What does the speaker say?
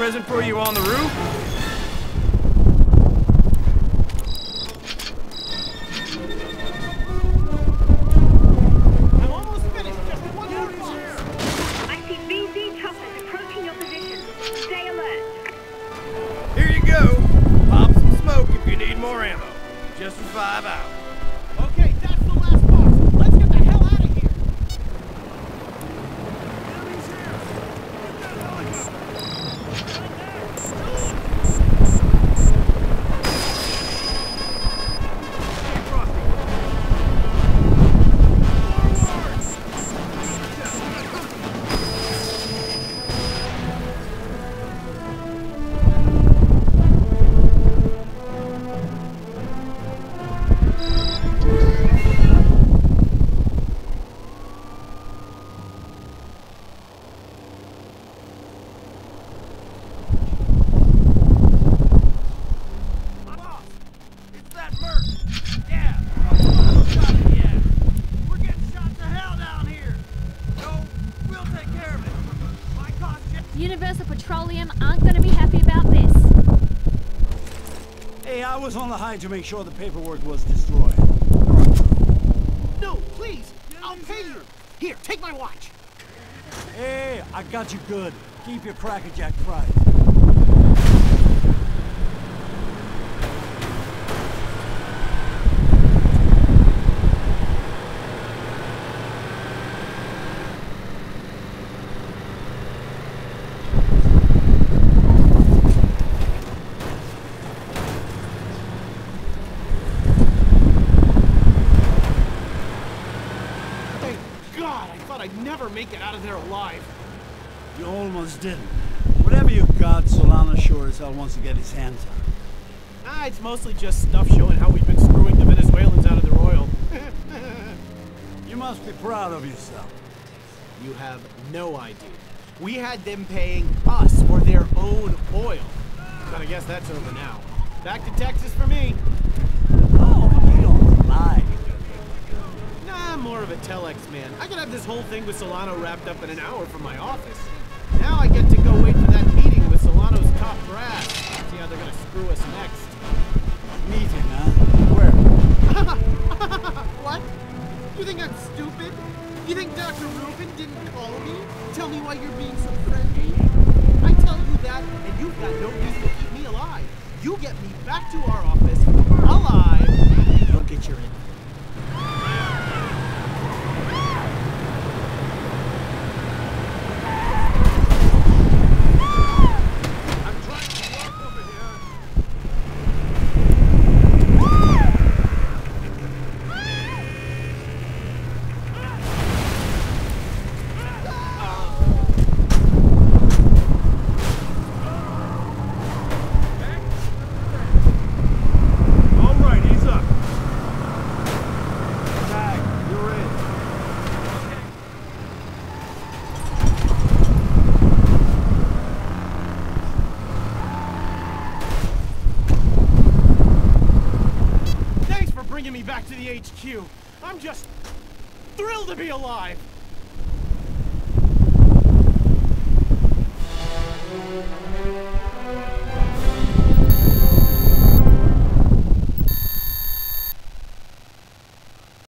present for you on the roof? I'm almost finished. Just one more box. I see VZ choppers approaching your position. Stay alert. Here you go. Pop some smoke if you need more ammo. Just for five hours. Universal Petroleum aren't going to be happy about this. Hey, I was on the high to make sure the paperwork was destroyed. No, please. I'll pay you. Here, take my watch. Hey, I got you good. Keep your crackerjack pride. I'd never make it out of there alive. You almost didn't. Whatever you got, Solano sure as hell wants to get his hands on. Ah, it's mostly just stuff showing how we've been screwing the Venezuelans out of their oil. You must be proud of yourself. you have no idea. We had them paying us for their own oil. But I guess that's over now. Back to Texas for me. Oh, you don't lie. I'm more of a telex man. I could have this whole thing with Solano wrapped up in an hour from my office. Now I get to go wait for that meeting with Solano's top brass. See how they're gonna screw us next. Meeting, huh? Where? What? You think I'm stupid? You think Dr. Rubin didn't call me? Tell me why you're being so friendly? I tell you that, and you've got no reason to keep me alive. You get me back to our office, alive, and you'll get your in. I'm trying to walk over here. All right, he's up. Tag, you're in. Thanks for bringing me back to the HQ. I'm just thrilled to be alive.